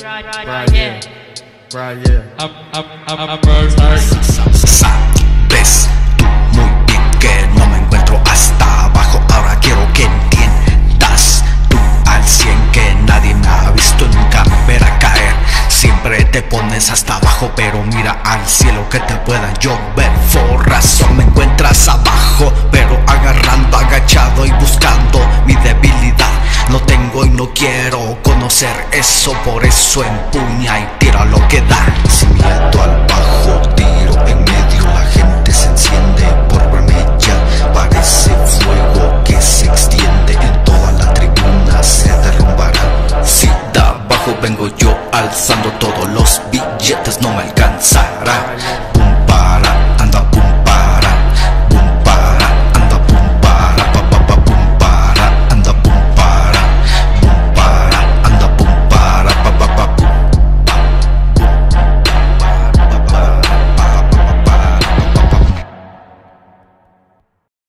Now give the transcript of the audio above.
Right tú muy bien que no me encuentro hasta abajo Ahora quiero que entiendas tú al cien que nadie me ha visto nunca me verá caer Siempre te pones hasta abajo pero mira al cielo que te pueda llover Por razón me encuentras abajo pero agarrando, agachado y buscando mi debilidad No tengo y no quiero conocer eso por eso empuña y tira lo que da. Sin miedo al bajo tiro en medio la gente se enciende por verme ya Parece fuego que se extiende en toda la tribuna se derrumbará. Si de abajo vengo yo alzando todos los billetes no me alcanzará